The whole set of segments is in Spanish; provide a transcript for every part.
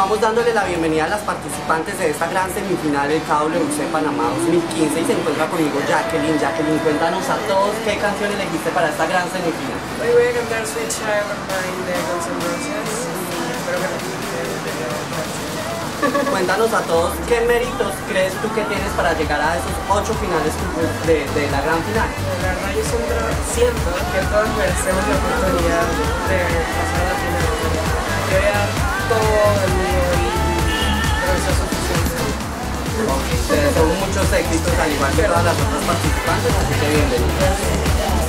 Vamos dándole la bienvenida a las participantes de esta gran semifinal del KWC Panamá 2015 y se encuentra conmigo Jacqueline. Jacqueline, cuéntanos a todos qué canción elegiste para esta gran semifinal. Hoy voy a cantar Sweet Child of Mine de Guns N' Roses y espero que les. Cuéntanos a todos qué méritos crees tú que tienes para llegar a esos ocho finales de, de la gran final. La verdad yo siento, siento que todos merecemos la oportunidad de pasar a la final. Yo el deseo muchos éxitos al igual que todas las otras participantes, así que bienvenidos.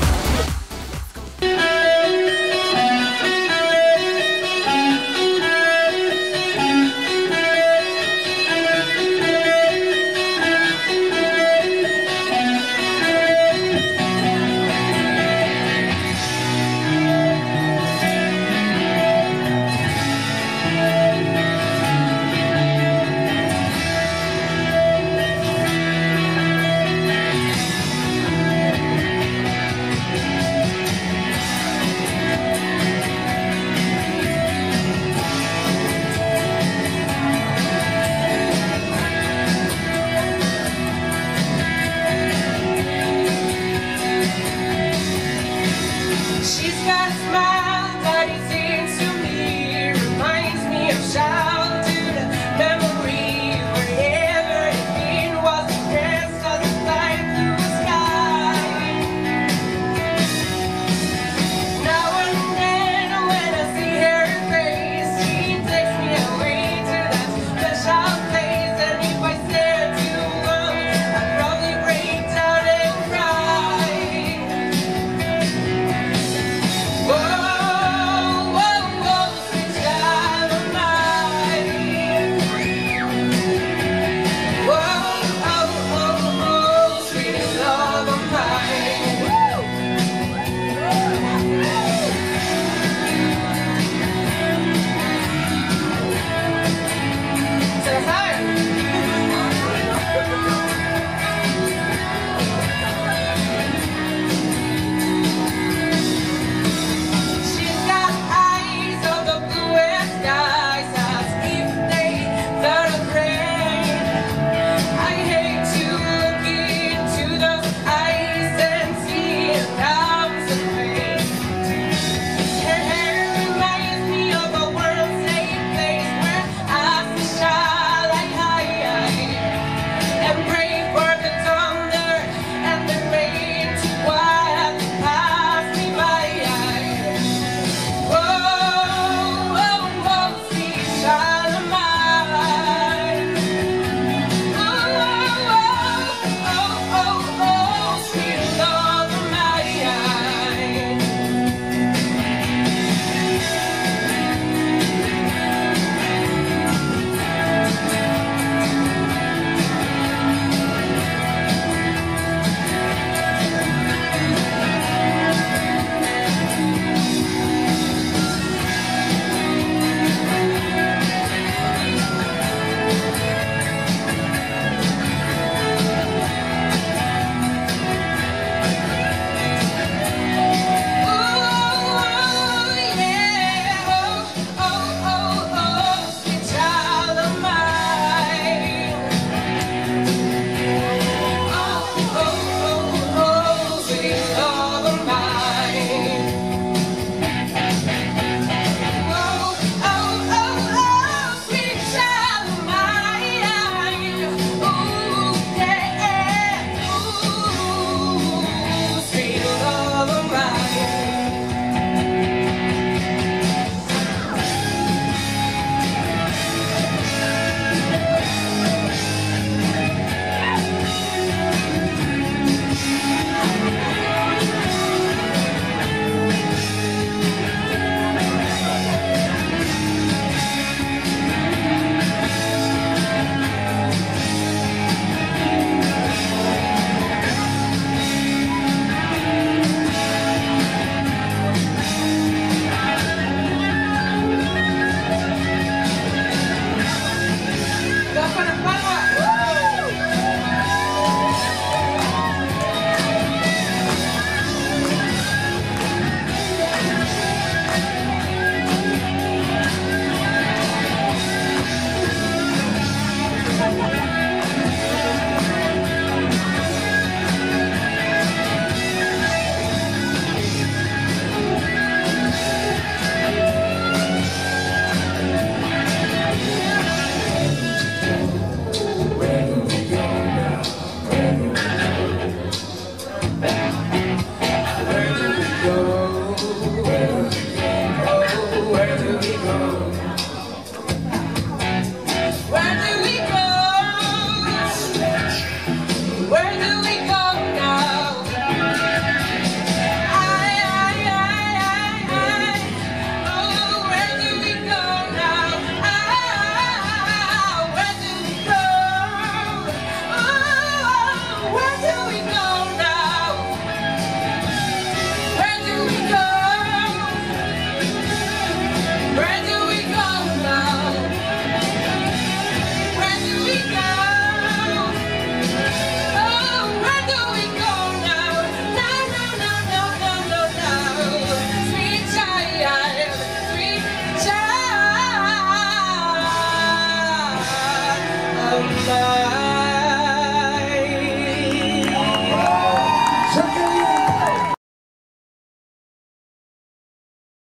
where do we go?